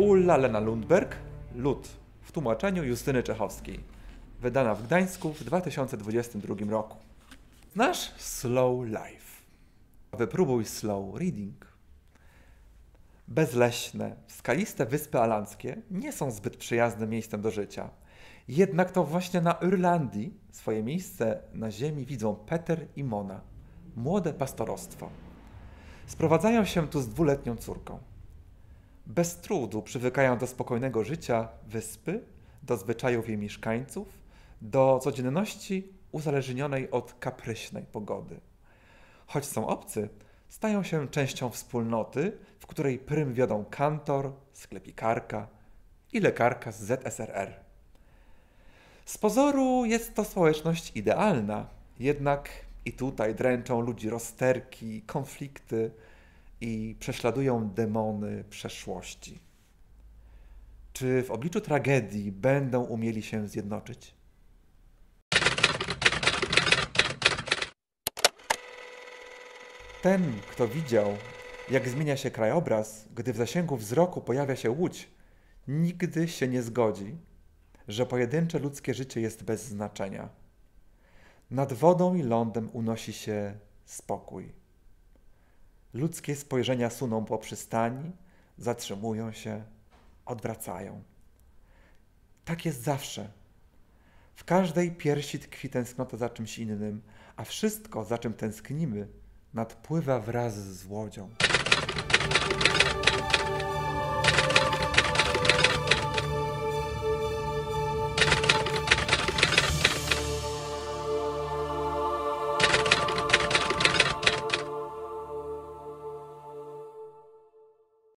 Ulla Lena Lundberg, Lud w tłumaczeniu Justyny Czechowskiej. Wydana w Gdańsku w 2022 roku. Znasz Slow Life. Wypróbuj slow reading. Bezleśne, skaliste wyspy alandzkie nie są zbyt przyjaznym miejscem do życia. Jednak to właśnie na Irlandii swoje miejsce na ziemi widzą Peter i Mona, młode pastorostwo. Sprowadzają się tu z dwuletnią córką. Bez trudu przywykają do spokojnego życia wyspy, do zwyczajów jej mieszkańców, do codzienności uzależnionej od kapryśnej pogody. Choć są obcy, stają się częścią wspólnoty, w której prym wiodą kantor, sklepikarka i lekarka z ZSRR. Z pozoru jest to społeczność idealna, jednak i tutaj dręczą ludzi rozterki, konflikty i prześladują demony przeszłości. Czy w obliczu tragedii będą umieli się zjednoczyć? Ten, kto widział, jak zmienia się krajobraz, gdy w zasięgu wzroku pojawia się łódź, nigdy się nie zgodzi, że pojedyncze ludzkie życie jest bez znaczenia. Nad wodą i lądem unosi się spokój. Ludzkie spojrzenia suną po przystani, zatrzymują się, odwracają. Tak jest zawsze. W każdej piersi tkwi tęsknota za czymś innym, a wszystko, za czym tęsknimy, nadpływa wraz z łodzią.